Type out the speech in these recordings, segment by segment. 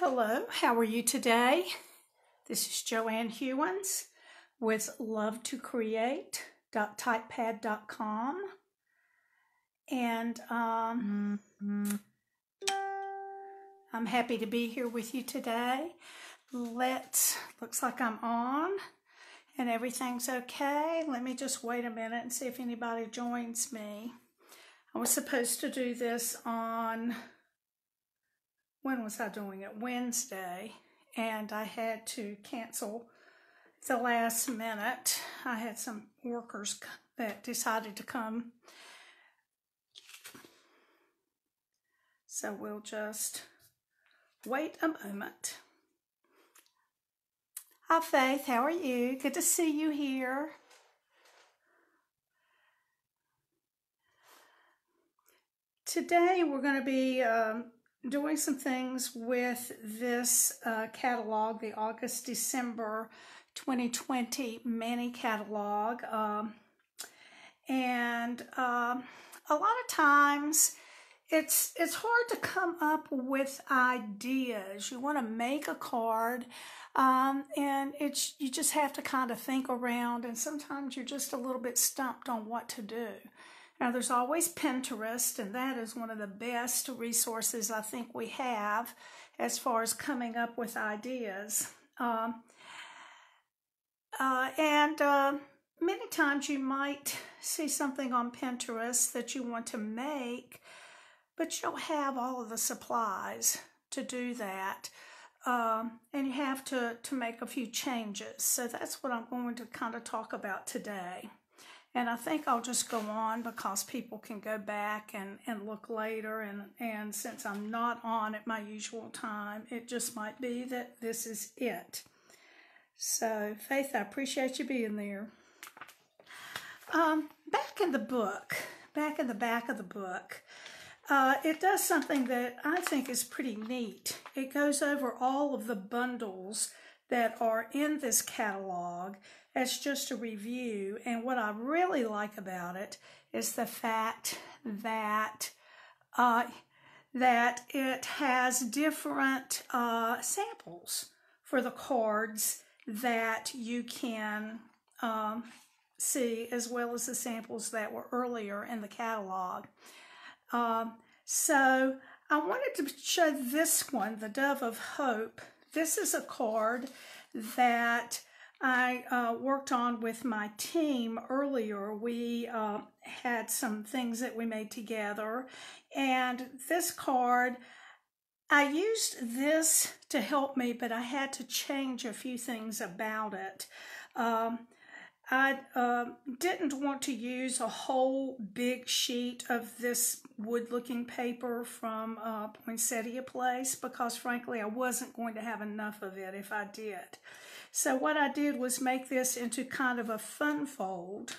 Hello, how are you today? This is Jo Anne Hewins with luv2create.typepad.com. to Create.typepad.com. And um, I'm happy to be here with you today. Let's, looks like I'm on and everything's okay. Let me just wait a minute and see if anybody joins me. I was supposed to do this on when was I doing it? Wednesday, and I had to cancel the last minute. I had some workers that decided to come. So we'll just wait a moment. Hi, Faith. How are you? Good to see you here. Today we're going to be um, doing some things with this uh, catalog, the August December 2020 mini catalog. Um, and um, a lot of times it's it's hard to come up with ideas. You want to make a card, um, and it's you just have to kind of think around, and sometimes you're just a little bit stumped on what to do. Now, there's always Pinterest, and that is one of the best resources I think we have as far as coming up with ideas. Um, uh, and uh, many times you might see something on Pinterest that you want to make, but you don't have all of the supplies to do that. Um, and you have to, to make a few changes. So that's what I'm going to kind of talk about today. And I think I'll just go on because people can go back and, and look later. And, and since I'm not on at my usual time, it just might be that this is it. So, Faith, I appreciate you being there. Um, back in the book, back in the back of the book, uh, it does something that I think is pretty neat. It goes over all of the bundles that are in this catalog as just a review. And what I really like about it is the fact that uh, that it has different uh, samples for the cards that you can um, see, as well as the samples that were earlier in the catalog. Um, so I wanted to show this one, the Dove of Hope. This is a card that I uh, worked on with my team earlier. We uh, had some things that we made together, and this card, I used this to help me, but I had to change a few things about it. Um, I uh, didn't want to use a whole big sheet of this wood looking paper from uh, Poinsettia Place because frankly I wasn't going to have enough of it if I did. So what I did was make this into kind of a fun fold.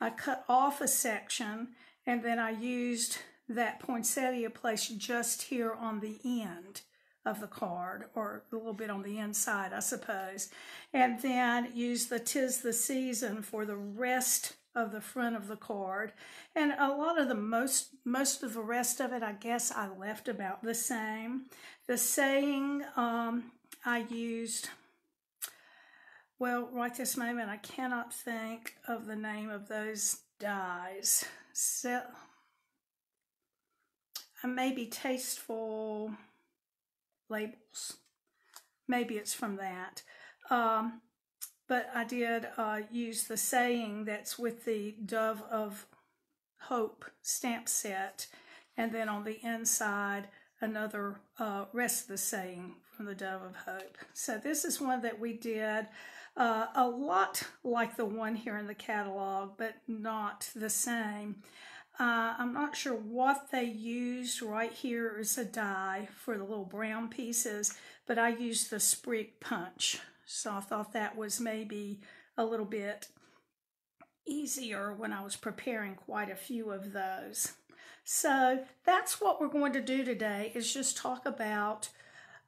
I cut off a section and then I used that poinsettia place just here on the end of the card or a little bit on the inside, I suppose. And then use the Tis the Season for the rest of the front of the card. And a lot of the most, most of the rest of it, I guess I left about the same. The saying um, I used well, right this moment, I cannot think of the name of those dies. So, maybe tasteful labels. Maybe it's from that. Um, but I did uh, use the saying that's with the Dove of Hope stamp set. And then on the inside, another uh, rest of the saying from the Dove of Hope. So this is one that we did uh, a lot like the one here in the catalog, but not the same. Uh, I'm not sure what they used. Right here is a die for the little brown pieces, but I used the Sprig Punch. So I thought that was maybe a little bit easier when I was preparing quite a few of those. So that's what we're going to do today is just talk about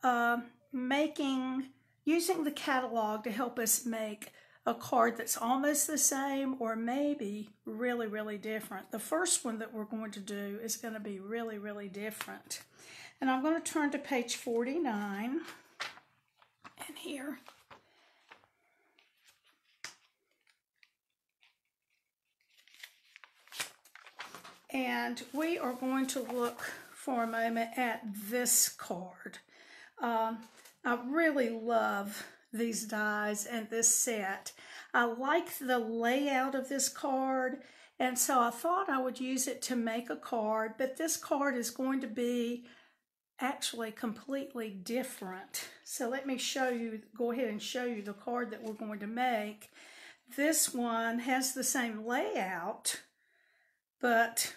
uh, making using the catalog to help us make a card that's almost the same or maybe really, really different. The first one that we're going to do is going to be really, really different. And I'm going to turn to page 49 and here. And we are going to look for a moment at this card. Um, I really love these dies and this set. I like the layout of this card and so I thought I would use it to make a card, but this card is going to be actually completely different. So let me show you, go ahead and show you the card that we're going to make. This one has the same layout, but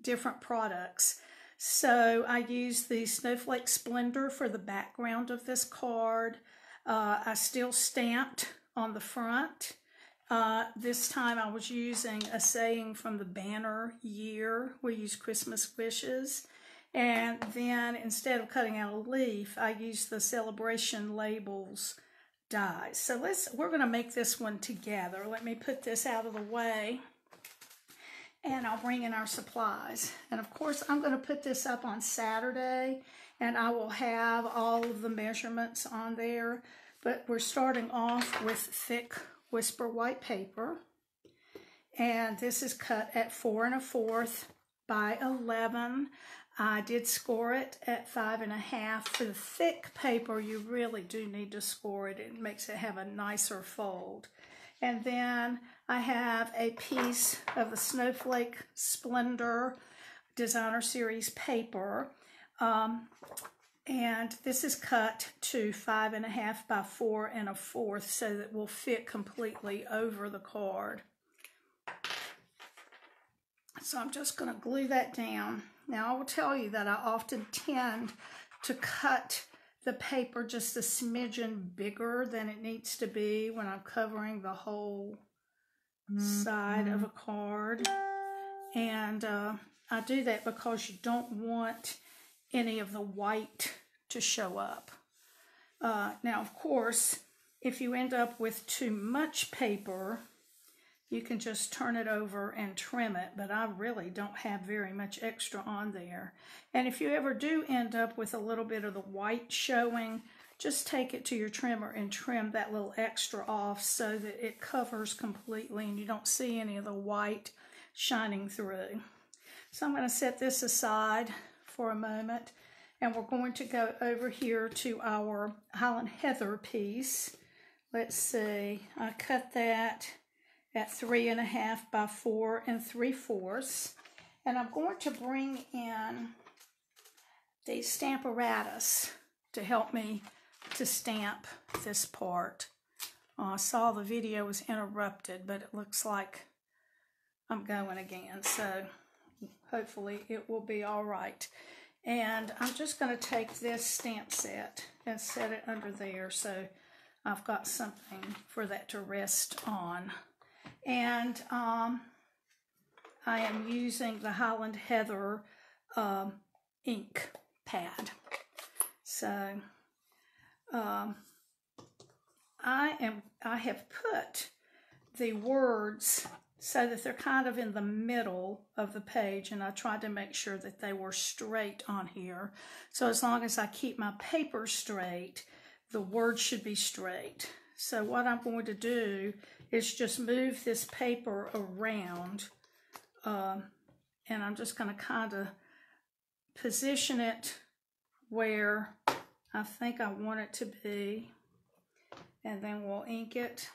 different products. So I used the Snowflake Splendor for the background of this card. Uh, I still stamped on the front. Uh, this time I was using a saying from the banner year. We use Christmas wishes. And then instead of cutting out a leaf, I used the celebration labels dies. So let's, we're going to make this one together. Let me put this out of the way and I'll bring in our supplies. And of course, I'm going to put this up on Saturday and I will have all of the measurements on there. But we're starting off with thick whisper white paper. And this is cut at four and a fourth by 11. I did score it at five and a half. For the thick paper, you really do need to score it. It makes it have a nicer fold. And then I have a piece of the Snowflake Splendor Designer Series paper. Um, and this is cut to five and a half by four and a fourth so that will fit completely over the card. So I'm just going to glue that down. Now I will tell you that I often tend to cut the paper just a smidgen bigger than it needs to be when I'm covering the whole. Side of a card. And uh, I do that because you don't want any of the white to show up. Uh, now, of course, if you end up with too much paper, you can just turn it over and trim it, but I really don't have very much extra on there. And if you ever do end up with a little bit of the white showing, just take it to your trimmer and trim that little extra off so that it covers completely and you don't see any of the white shining through. So I'm going to set this aside for a moment and we're going to go over here to our Highland Heather piece. Let's see, I cut that at three and a half by four and three fourths. And I'm going to bring in the Stamparatus to help me to stamp this part. Uh, I saw the video was interrupted, but it looks like I'm going again. So hopefully it will be all right. And I'm just going to take this stamp set and set it under there so I've got something for that to rest on. And um, I am using the Highland Heather um, ink pad. So um, I am I have put the words so that they're kind of in the middle of the page and I tried to make sure that they were straight on here. So as long as I keep my paper straight, the words should be straight. So what I'm going to do is just move this paper around um, and I'm just going to kind of position it where I think I want it to be and then we'll ink it.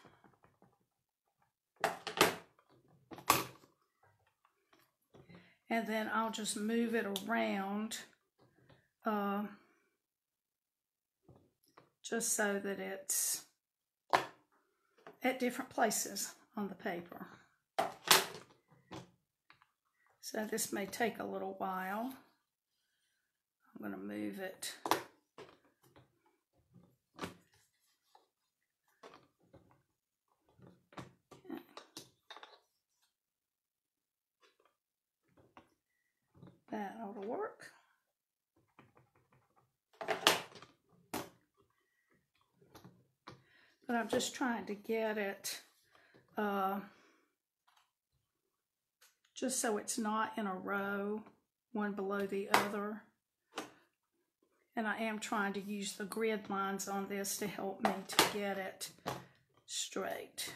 and then I'll just move it around uh, just so that it's at different places on the paper. So this may take a little while. I'm going to move it That ought to work. But I'm just trying to get it uh, just so it's not in a row, one below the other. And I am trying to use the grid lines on this to help me to get it straight.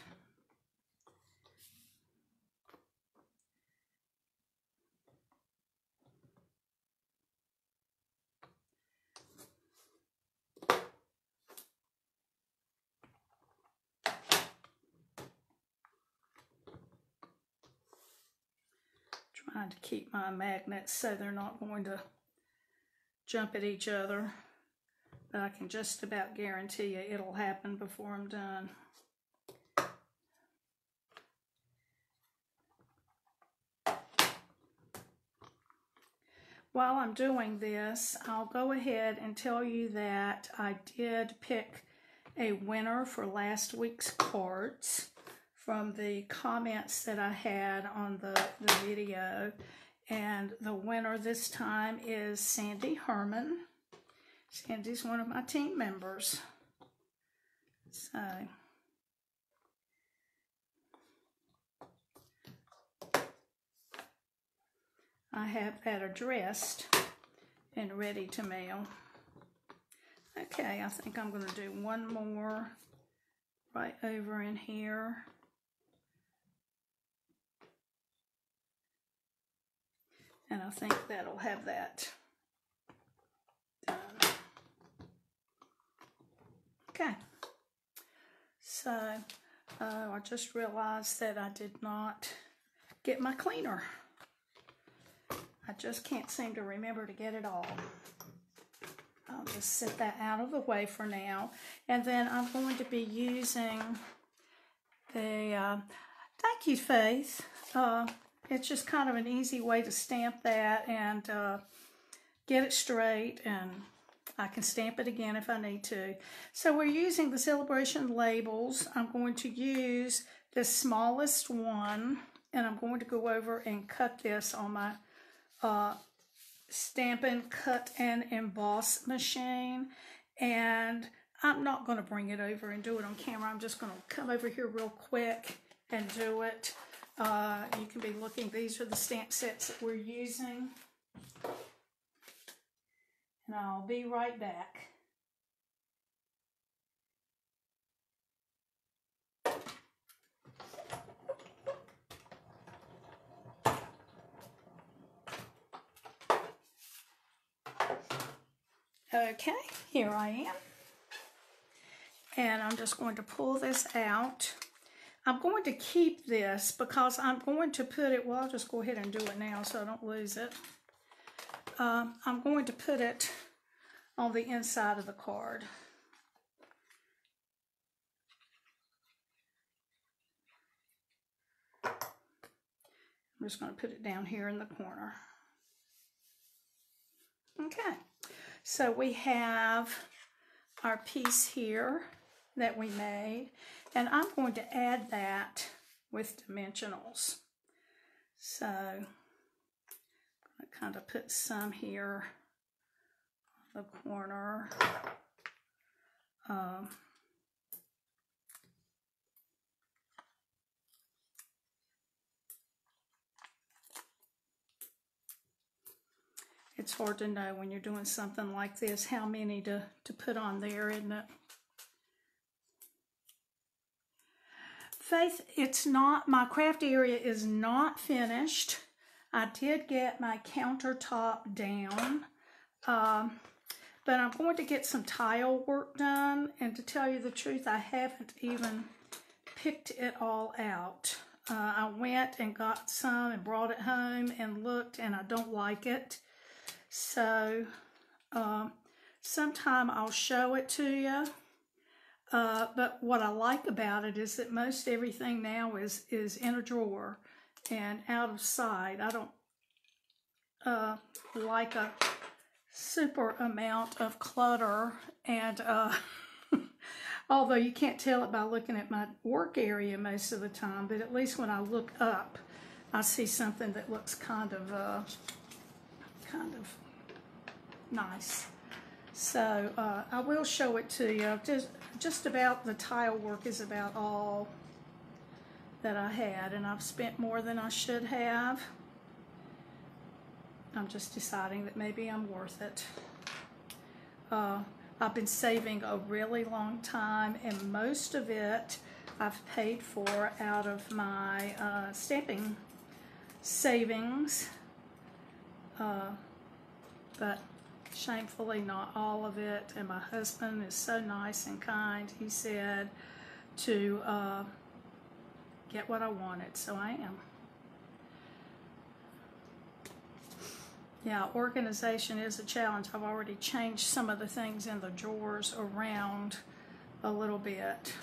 Trying to keep my magnets so they're not going to jump at each other. But I can just about guarantee you it'll happen before I'm done. While I'm doing this, I'll go ahead and tell you that I did pick a winner for last week's cards from the comments that I had on the, the video. And the winner this time is Sandy Herman. Sandy's one of my team members. So, I have that addressed and ready to mail. Okay, I think I'm going to do one more right over in here. And I think that'll have that. Okay. So, uh, I just realized that I did not get my cleaner. I just can't seem to remember to get it all. I'll just set that out of the way for now. And then I'm going to be using the, uh, thank you, Faith. Uh, it's just kind of an easy way to stamp that and uh, get it straight and I can stamp it again if I need to. So we're using the celebration labels. I'm going to use the smallest one and I'm going to go over and cut this on my uh, Stampin' Cut and Emboss machine. And I'm not going to bring it over and do it on camera. I'm just going to come over here real quick and do it. Uh, you can be looking, these are the stamp sets that we're using. And I'll be right back. Okay, here I am. And I'm just going to pull this out. I'm going to keep this because I'm going to put it, well, I'll just go ahead and do it now so I don't lose it. Um, I'm going to put it on the inside of the card. I'm just going to put it down here in the corner. Okay. So we have our piece here that we made, and I'm going to add that with dimensionals. So to kind of put some here on the corner. Um, it's hard to know when you're doing something like this how many to, to put on there, isn't it? Faith, it's not, my craft area is not finished. I did get my countertop down, um, but I'm going to get some tile work done, and to tell you the truth, I haven't even picked it all out. Uh, I went and got some and brought it home and looked, and I don't like it. So um, sometime I'll show it to you. Uh, but what I like about it is that most everything now is, is in a drawer and out of sight. I don't uh, like a super amount of clutter and uh, although you can't tell it by looking at my work area most of the time, but at least when I look up, I see something that looks kind of uh, kind of nice. So uh, I will show it to you. Just, just about the tile work is about all that I had and I've spent more than I should have. I'm just deciding that maybe I'm worth it. uh, I've been saving a really long time, and most of it I've paid for out of my uh, stamping savings. Uh, but shamefully, not all of it. And my husband is so nice and kind. He said to uh, get what I wanted, so I am. Yeah, organization is a challenge. I've already changed some of the things in the drawers around a little bit,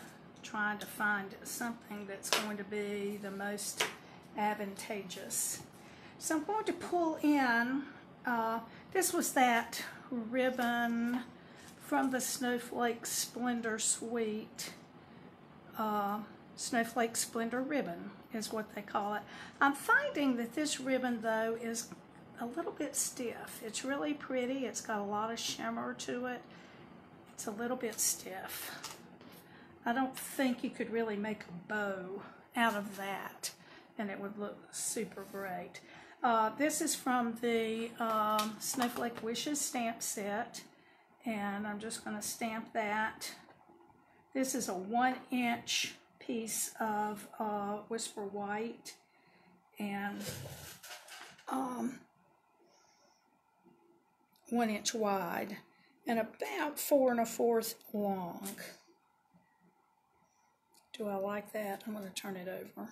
trying to find something that's going to be the most advantageous. So I'm going to pull in, uh, this was that ribbon from the Snowflake Splendor Suite. Uh, Snowflake Splendor ribbon is what they call it. I'm finding that this ribbon though is a little bit stiff. It's really pretty. It's got a lot of shimmer to it. It's a little bit stiff. I don't think you could really make a bow out of that and it would look super great. Uh, this is from the um, Snowflake Wishes stamp set and I'm just going to stamp that. This is a one inch piece of uh, Whisper White and um, one inch wide and about four and a fourth long. Do I like that? I'm going to turn it over.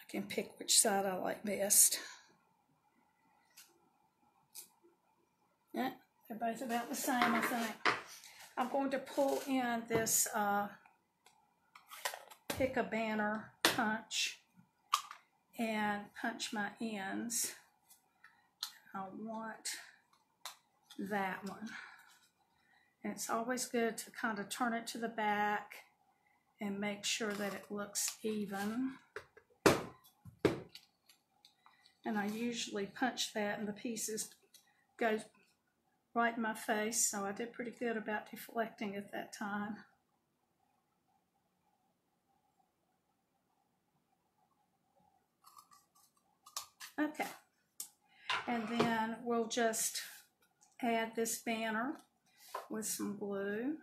I can pick which side I like best. Yeah, they're both about the same, I think. I'm going to pull in this uh, pick a banner punch and punch my ends. I want that one. And it's always good to kind of turn it to the back and make sure that it looks even. And I usually punch that and the pieces go right in my face, so I did pretty good about deflecting at that time. Okay. And then we'll just add this banner with some glue.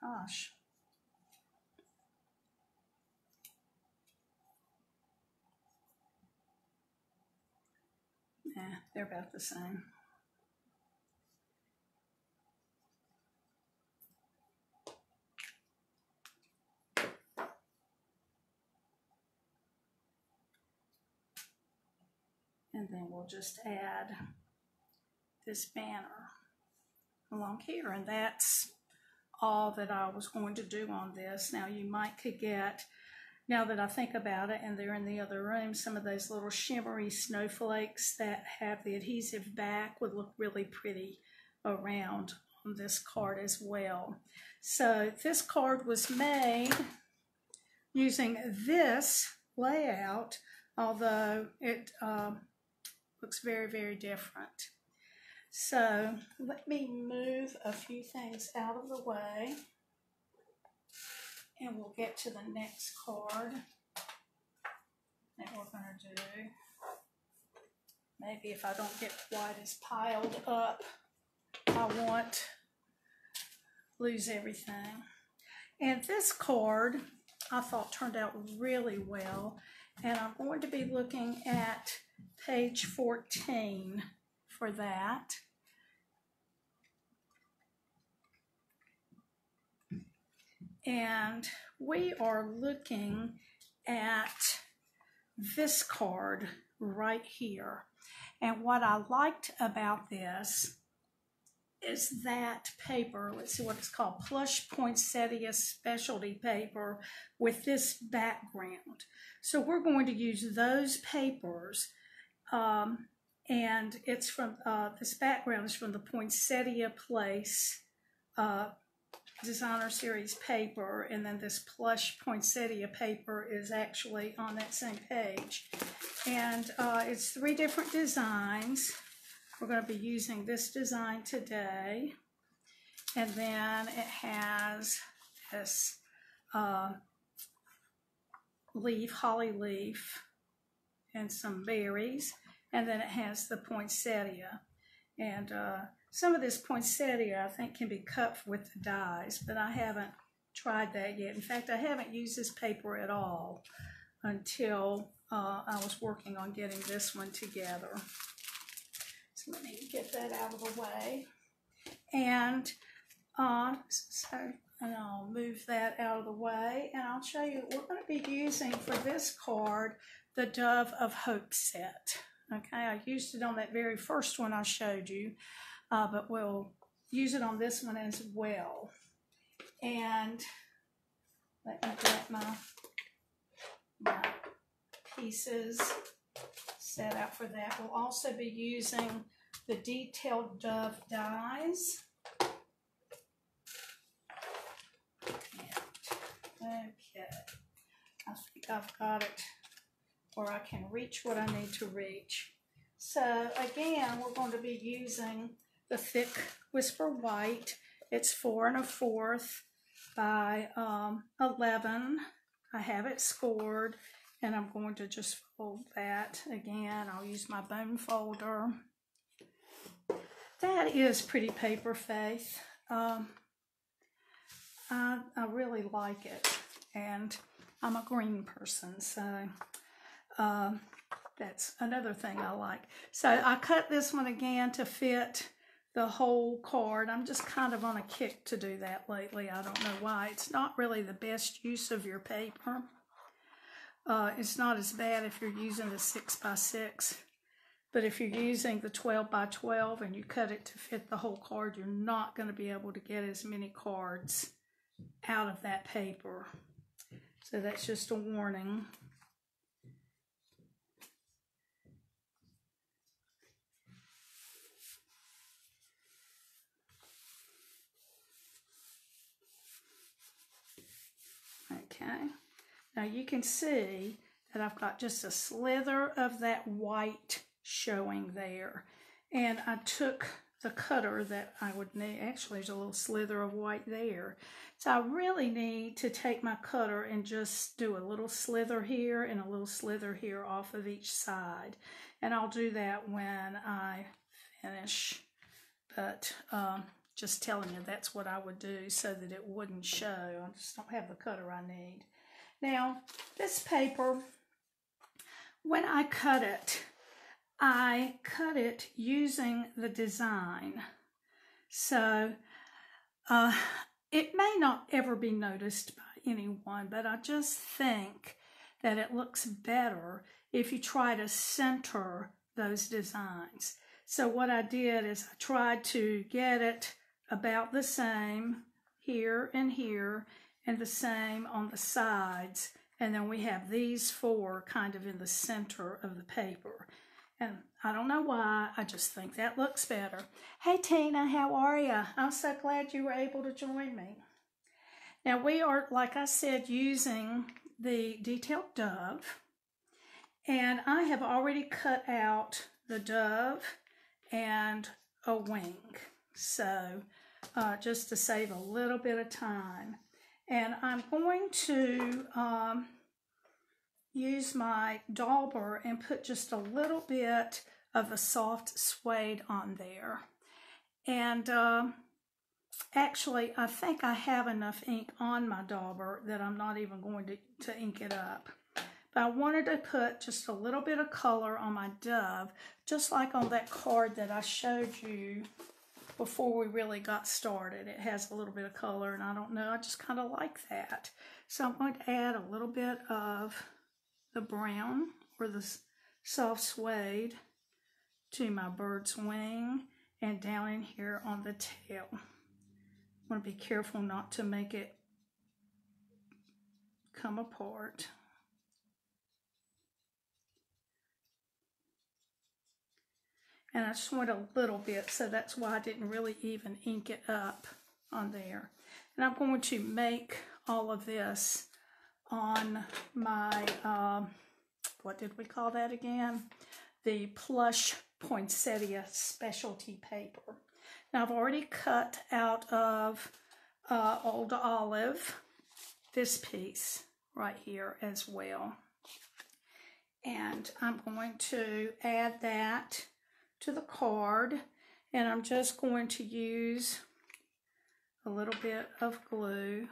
Gosh. Yeah, they're about the same. And then we'll just add this banner along here. And that's all that I was going to do on this. Now you might could get, now that I think about it, and they're in the other room, some of those little shimmery snowflakes that have the adhesive back would look really pretty around on this card as well. So this card was made using this layout, although it uh, looks very, very different. So let me move a few things out of the way and we'll get to the next card that we're going to do. Maybe if I don't get quite as piled up, I won't lose everything. And this card I thought turned out really well. And I'm going to be looking at page 14 for that. And we are looking at this card right here. And what I liked about this is that paper, let's see what it's called, plush poinsettia specialty paper with this background. So we're going to use those papers um, and it's from, uh, this background is from the Poinsettia Place uh, designer series paper. And then this plush poinsettia paper is actually on that same page. And uh, it's three different designs. We're going to be using this design today. And then it has this uh, leaf, holly leaf, and some berries. And then it has the poinsettia. And uh, some of this poinsettia I think can be cut with the dies, but I haven't tried that yet. In fact, I haven't used this paper at all until uh, I was working on getting this one together. So let me get that out of the way. And uh, so and I'll move that out of the way and I'll show you we're going to be using for this card the Dove of Hope set. Okay, I used it on that very first one I showed you, uh, but we'll use it on this one as well. And let me get my, my pieces set up for that. We'll also be using the detailed Dove dies. Okay, I think I've got it where I can reach what I need to reach. So again, we're going to be using the thick Whisper White. It's four and a fourth by um, 11. I have it scored and I'm going to just fold that again. I'll use my bone folder. That is pretty paper, Faith. Um, I, I really like it. And I'm a green person, so uh, that's another thing I like. So I cut this one again to fit the whole card. I'm just kind of on a kick to do that lately. I don't know why. It's not really the best use of your paper. Uh, it's not as bad if you're using the 6 by 6 but if you're using the 12 by 12 and you cut it to fit the whole card, you're not going to be able to get as many cards out of that paper. So that's just a warning. Okay, now you can see that I've got just a slither of that white showing there. And I took the cutter that I would need. Actually, there's a little slither of white there. So I really need to take my cutter and just do a little slither here and a little slither here off of each side. And I'll do that when I finish. But um, just telling you that's what I would do so that it wouldn't show. I just don't have the cutter I need. Now, this paper, when I cut it, I cut it using the design. So uh, it may not ever be noticed by anyone, but I just think that it looks better if you try to center those designs. So what I did is I tried to get it about the same here and here and the same on the sides. And then we have these four kind of in the center of the paper. And I don't know why, I just think that looks better. Hey Tina, how are you? I'm so glad you were able to join me. Now we are, like I said, using the detailed dove. And I have already cut out the dove and a wing. So uh, just to save a little bit of time. And I'm going to um, use my dauber and put just a little bit of a soft suede on there. And uh, actually, I think I have enough ink on my dauber that I'm not even going to, to ink it up. But I wanted to put just a little bit of color on my dove, just like on that card that I showed you before we really got started. It has a little bit of color, and I don't know, I just kind of like that. So I'm going to add a little bit of the brown or the soft suede to my bird's wing and down in here on the tail. I want to be careful not to make it come apart. And I just want a little bit, so that's why I didn't really even ink it up on there. And I'm going to make all of this on my, uh, what did we call that again? The plush poinsettia specialty paper. Now I've already cut out of uh, Old Olive this piece right here as well. And I'm going to add that to the card And I'm just going to use a little bit of glue.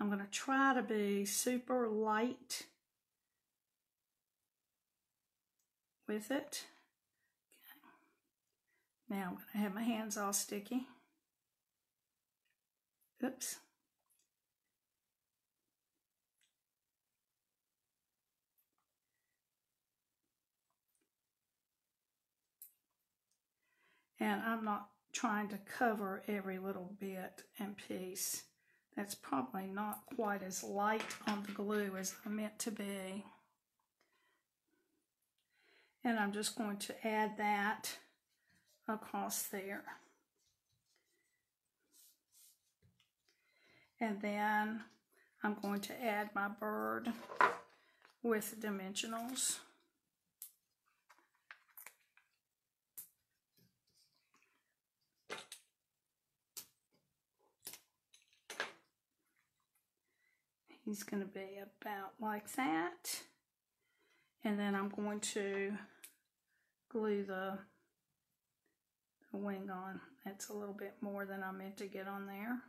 I'm going to try to be super light with it. Okay. Now I'm going to have my hands all sticky. Oops. And I'm not trying to cover every little bit and piece. That's probably not quite as light on the glue as I meant to be. And I'm just going to add that across there. And then I'm going to add my bird with dimensionals. He's going to be about like that. And then I'm going to glue the, the wing on. That's a little bit more than I meant to get on there.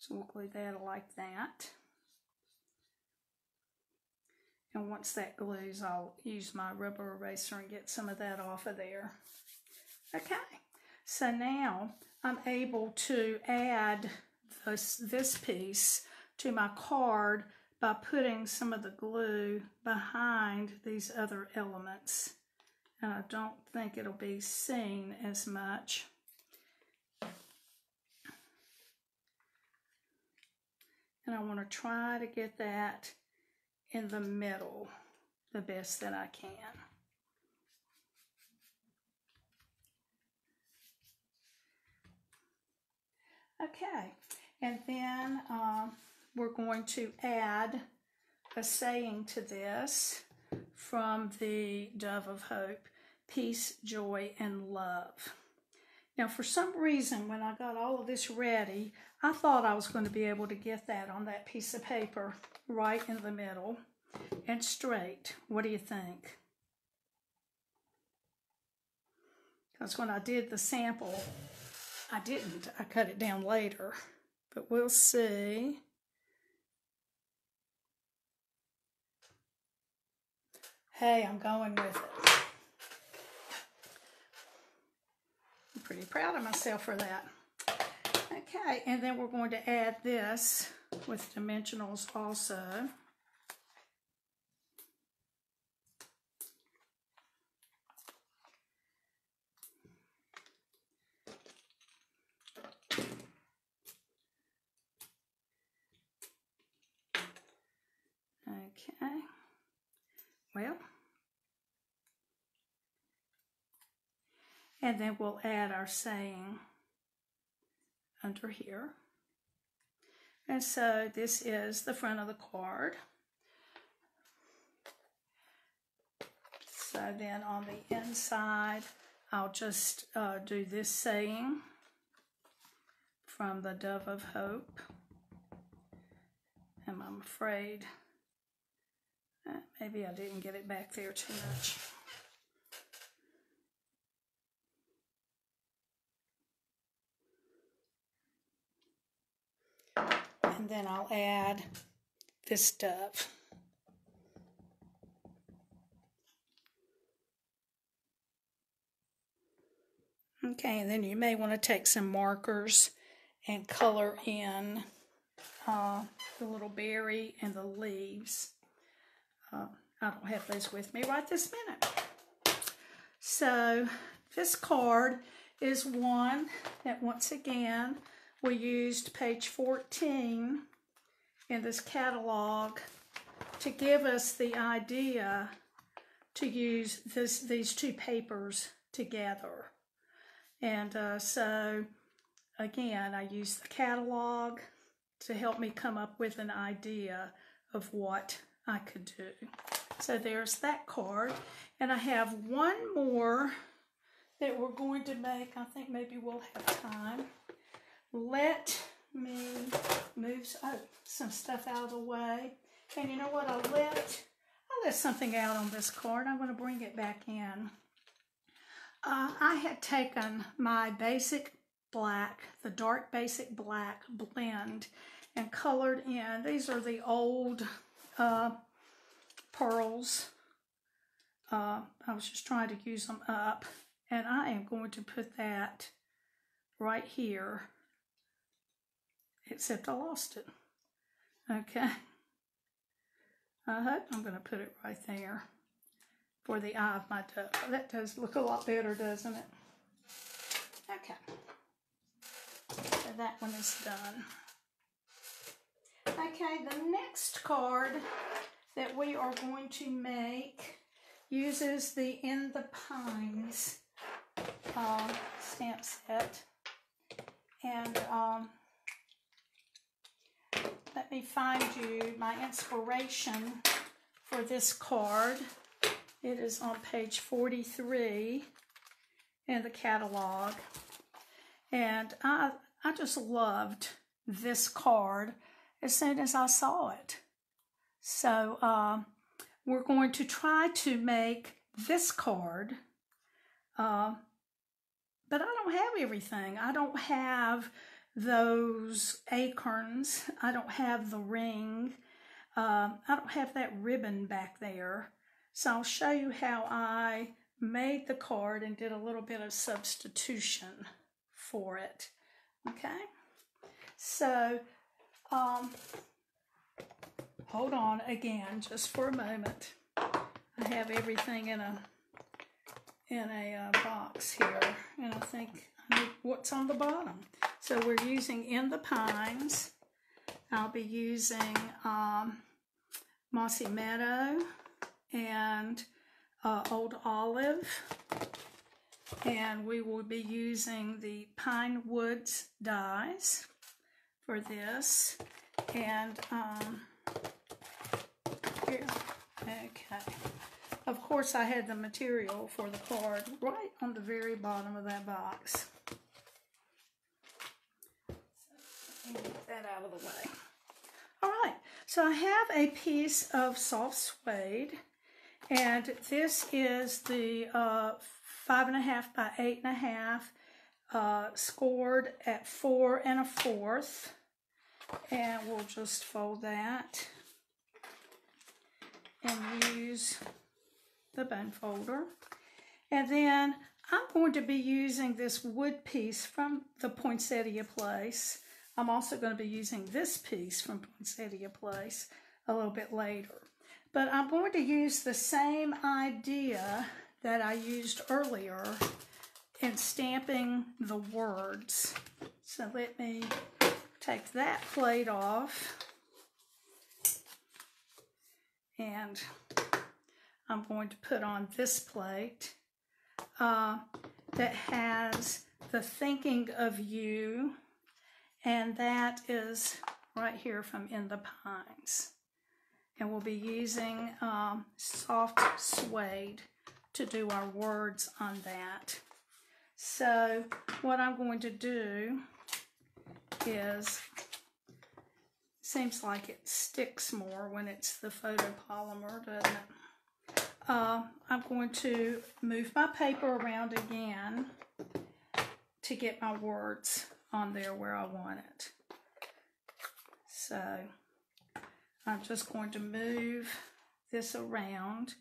So we'll glue that like that. And once that glues, I'll use my rubber eraser and get some of that off of there. Okay, so now I'm able to add this, this piece to my card by putting some of the glue behind these other elements. And I don't think it'll be seen as much. And I want to try to get that in the middle the best that I can. Okay, and then um, we're going to add a saying to this from the Dove of Hope, peace, joy, and love. Now, for some reason, when I got all of this ready, I thought I was going to be able to get that on that piece of paper right in the middle and straight. What do you think? Because when I did the sample, I didn't. I cut it down later, but we'll see. Hey, I'm going with it. I'm pretty proud of myself for that. Okay, and then we're going to add this with dimensionals also. Okay. Well, and then we'll add our saying under here. And so this is the front of the card. So then on the inside, I'll just uh, do this saying from the Dove of Hope. And I'm afraid Maybe I didn't get it back there too much. And then I'll add this stuff. Okay, and then you may want to take some markers and color in uh, the little berry and the leaves. Uh, I don't have those with me right this minute. So this card is one that once again we used page 14 in this catalog to give us the idea to use this these two papers together. And uh, so again, I used the catalog to help me come up with an idea of what I could do. So there's that card. And I have one more that we're going to make. I think maybe we'll have time. Let me move oh, some stuff out of the way. And you know what? I let, there's something out on this card. I'm going to bring it back in. Uh, I had taken my basic black, the dark basic black blend, and colored in. These are the old uh, pearls. Uh, I was just trying to use them up. And I am going to put that right here, except I lost it. Okay. I hope I'm going to put it right there for the eye of my dove. That does look a lot better, doesn't it? Okay. So that one is done. Okay, the next card that we are going to make uses the In the Pines uh, stamp set. And um, let me find you my inspiration for this card. It is on page 43 in the catalog. And I, I just loved this card as soon as I saw it. So uh, we're going to try to make this card, uh, but I don't have everything. I don't have those acorns. I don't have the ring. Uh, I don't have that ribbon back there. So I'll show you how I made the card and did a little bit of substitution for it. Okay, so um, hold on again just for a moment. I have everything in a in a uh, box here, and I think I need what's on the bottom. So we're using In the Pines. I'll be using um, Mossy Meadow and uh, Old Olive. And we will be using the Pine Woods dies for this. And, um, here, okay. Of course, I had the material for the card right on the very bottom of that box. Get that out of the way. All right, so I have a piece of soft suede, and this is the uh, five and a half by eight and a half, uh, scored at four and a fourth. And we'll just fold that and use the bone folder. And then I'm going to be using this wood piece from the Poinsettia Place. I'm also going to be using this piece from Poinsettia Place a little bit later. But I'm going to use the same idea that I used earlier in stamping the words. So let me take that plate off and I'm going to put on this plate uh, that has the thinking of you and that is right here from In the Pines and we'll be using um, soft suede to do our words on that. So what I'm going to do is, seems like it sticks more when it's the photopolymer, doesn't it? Uh, I'm going to move my paper around again to get my words on there where I want it. So I'm just going to move this around.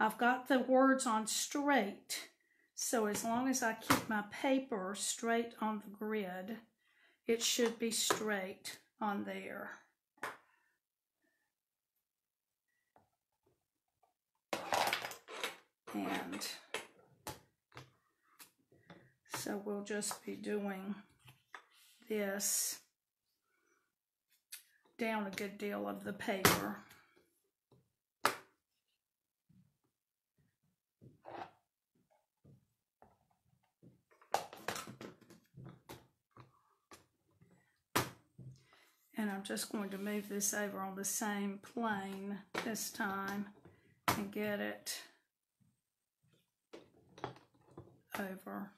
I've got the words on straight, so as long as I keep my paper straight on the grid, it should be straight on there. And so we'll just be doing this down a good deal of the paper. And I'm just going to move this over on the same plane this time and get it over.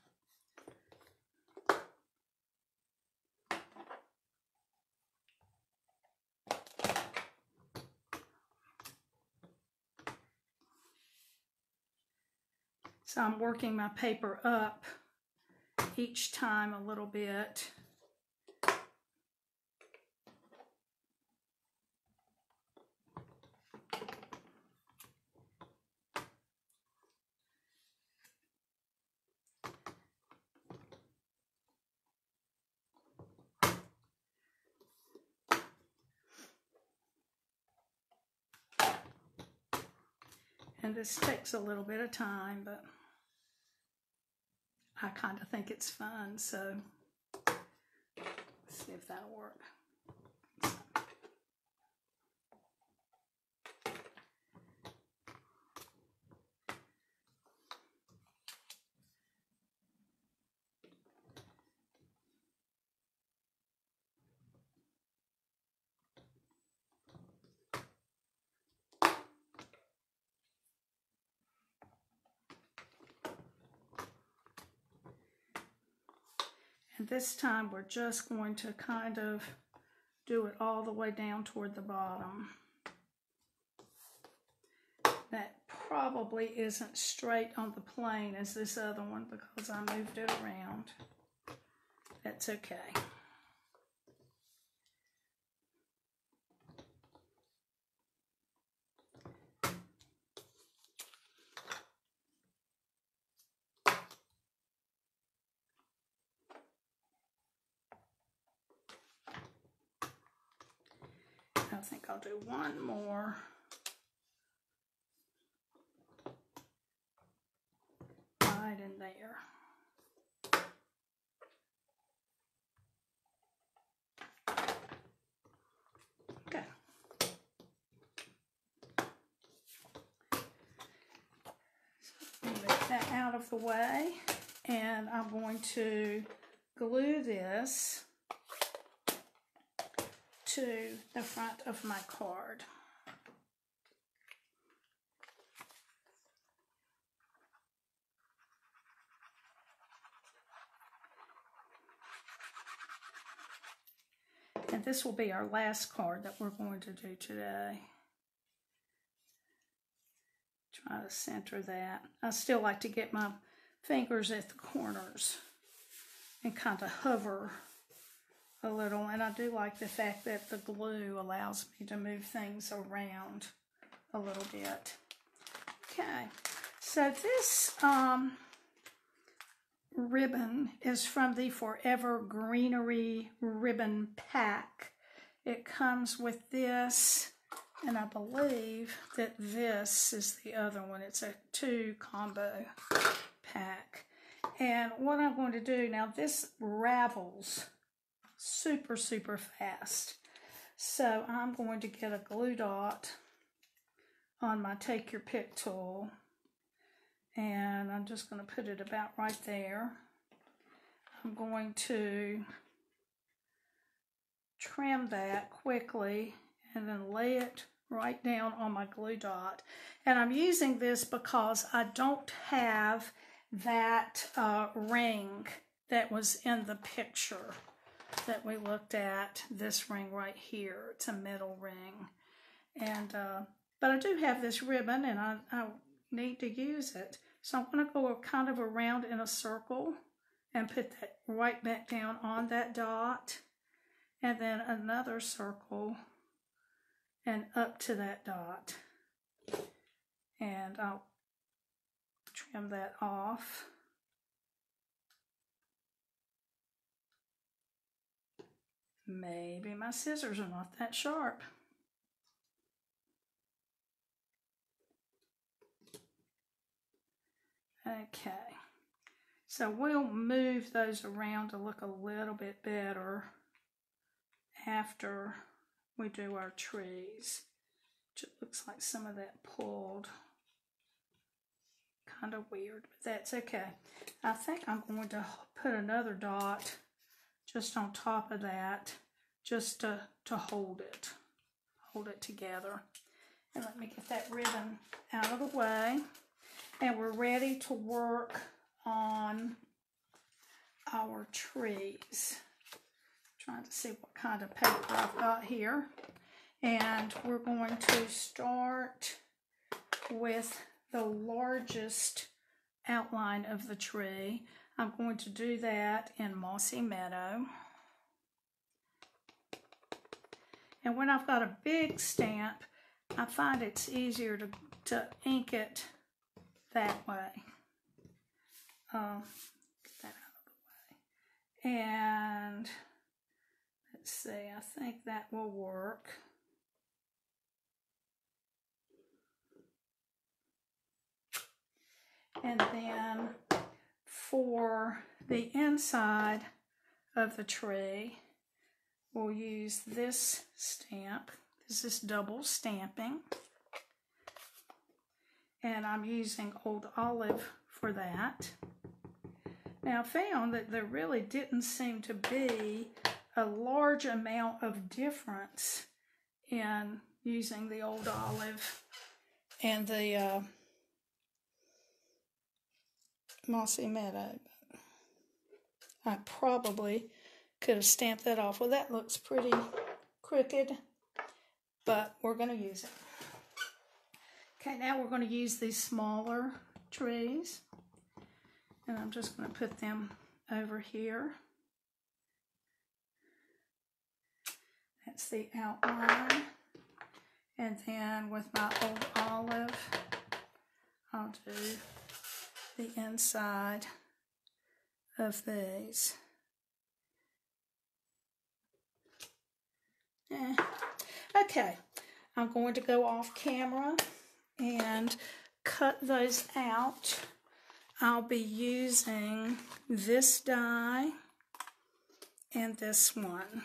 So I'm working my paper up each time a little bit. This takes a little bit of time, but I kind of think it's fun, so let's see if that'll work. And this time we're just going to kind of do it all the way down toward the bottom. That probably isn't straight on the plane as this other one because I moved it around. That's okay. I think I'll do one more. Right in there. Okay. Move that out of the way and I'm going to glue this to the front of my card. And this will be our last card that we're going to do today. Try to center that. I still like to get my fingers at the corners and kind of hover a little. And I do like the fact that the glue allows me to move things around a little bit. Okay, so this um, ribbon is from the Forever Greenery Ribbon Pack. It comes with this, and I believe that this is the other one. It's a two combo pack. And what I'm going to do now, this ravels super, super fast. So I'm going to get a glue dot on my Take Your Pick tool. And I'm just going to put it about right there. I'm going to trim that quickly and then lay it right down on my glue dot. And I'm using this because I don't have that uh, ring that was in the picture that we looked at, this ring right here. It's a middle ring. And, uh, but I do have this ribbon and I, I need to use it. So I'm going to go kind of around in a circle and put that right back down on that dot. And then another circle and up to that dot. And I'll trim that off. Maybe my scissors are not that sharp. Okay, so we'll move those around to look a little bit better after we do our trees. It looks like some of that pulled. Kind of weird, but that's okay. I think I'm going to put another dot just on top of that, just to, to hold it, hold it together. And let me get that ribbon out of the way. And we're ready to work on our trees. Trying to see what kind of paper I've got here. And we're going to start with the largest outline of the tree. I'm going to do that in Mossy Meadow. And when I've got a big stamp, I find it's easier to, to ink it that way. Um, get that out of the way. And let's see, I think that will work. And then for the inside of the tray, we'll use this stamp. This is double stamping. And I'm using Old Olive for that. Now I found that there really didn't seem to be a large amount of difference in using the Old Olive and the uh, Mossy Meadow. I probably could have stamped that off. Well, that looks pretty crooked, but we're going to use it. Okay, now we're going to use these smaller trees. And I'm just going to put them over here. That's the outline. And then with my old olive, I'll do the inside of these. Eh. Okay, I'm going to go off camera and cut those out. I'll be using this die and this one.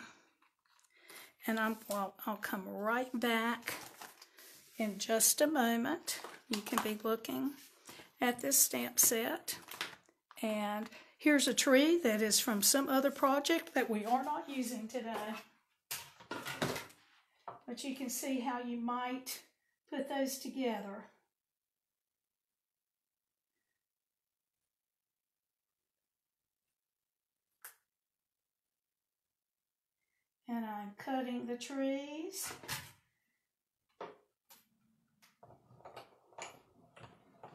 And I'm, well, I'll come right back in just a moment. You can be looking at this stamp set. And here's a tree that is from some other project that we are not using today. But you can see how you might put those together. And I'm cutting the trees.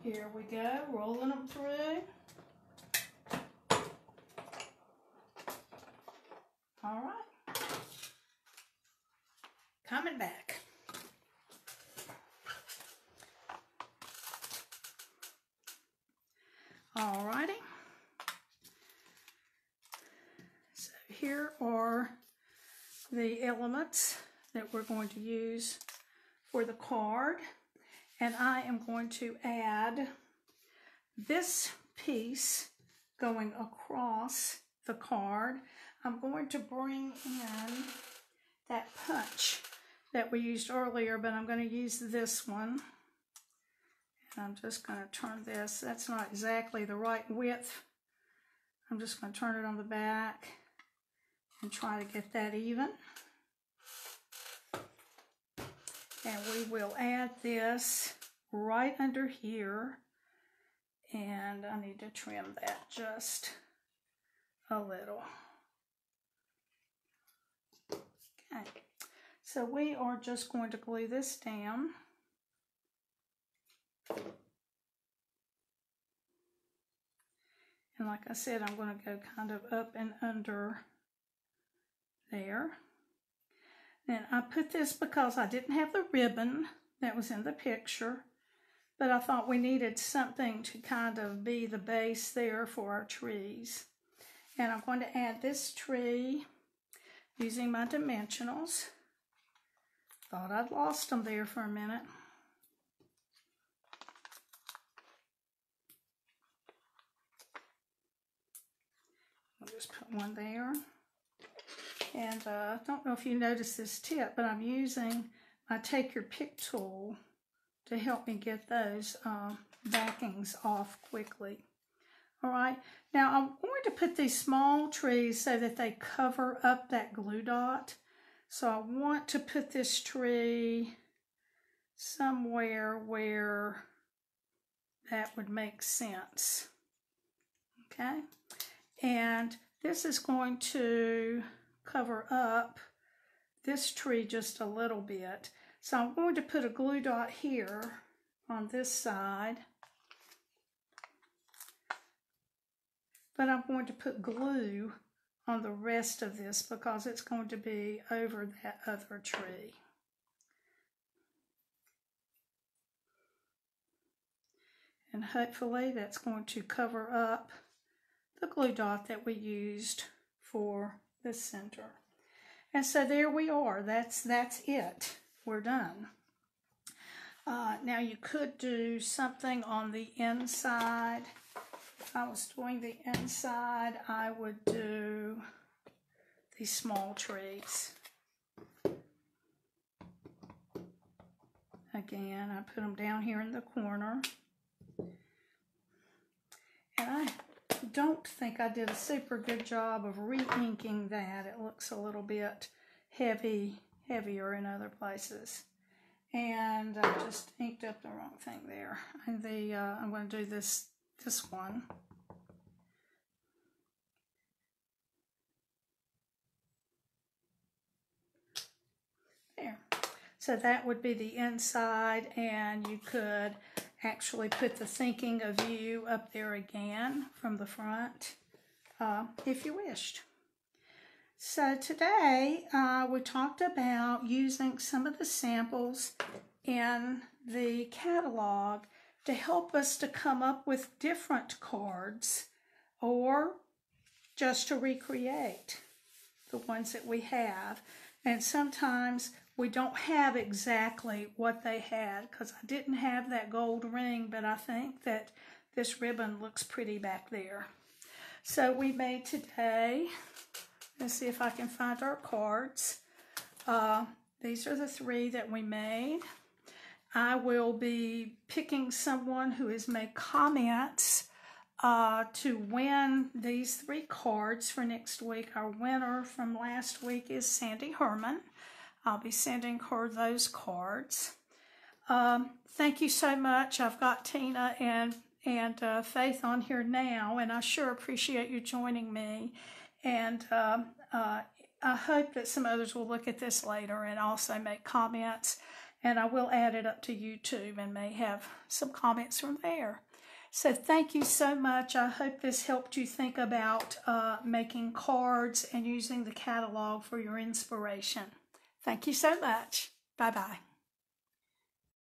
Here we go, rolling them through. All right. Coming back. All righty. So here are the elements that we're going to use for the card and I am going to add this piece going across the card. I'm going to bring in that punch that we used earlier, but I'm going to use this one. And I'm just going to turn this. That's not exactly the right width. I'm just going to turn it on the back and try to get that even. And we will add this right under here. And I need to trim that just a little. Okay, so we are just going to glue this down. And like I said, I'm going to go kind of up and under there. And I put this because I didn't have the ribbon that was in the picture, but I thought we needed something to kind of be the base there for our trees. And I'm going to add this tree using my dimensionals. Thought I'd lost them there for a minute. I'll just put one there. And uh, I don't know if you noticed this tip, but I'm using my Take Your Pick tool to help me get those uh, backings off quickly. All right, now I'm going to put these small trees so that they cover up that glue dot. So I want to put this tree somewhere where that would make sense. Okay, and this is going to cover up this tree just a little bit. So I'm going to put a glue dot here on this side. but I'm going to put glue on the rest of this because it's going to be over that other tree. And hopefully that's going to cover up the glue dot that we used for the center. And so there we are. That's, that's it. We're done. Uh, now you could do something on the inside. If I was doing the inside, I would do these small trees. Again, I put them down here in the corner. And I don't think I did a super good job of re-inking that. It looks a little bit heavy, heavier in other places. And I just inked up the wrong thing there. And the uh, I'm going to do this this one. There. So that would be the inside and you could actually put the thinking of you up there again from the front uh, if you wished. So today uh, we talked about using some of the samples in the catalog to help us to come up with different cards or just to recreate the ones that we have. And sometimes we don't have exactly what they had because I didn't have that gold ring, but I think that this ribbon looks pretty back there. So we made today, let's see if I can find our cards. Uh, these are the three that we made. I will be picking someone who has made comments uh, to win these three cards for next week. Our winner from last week is Sandy Herman. I'll be sending her those cards. Um, thank you so much. I've got Tina and and uh, Faith on here now, and I sure appreciate you joining me. And um, uh, I hope that some others will look at this later and also make comments. And I will add it up to YouTube and may have some comments from there. So thank you so much. I hope this helped you think about uh, making cards and using the catalog for your inspiration. Thank you so much. Bye bye.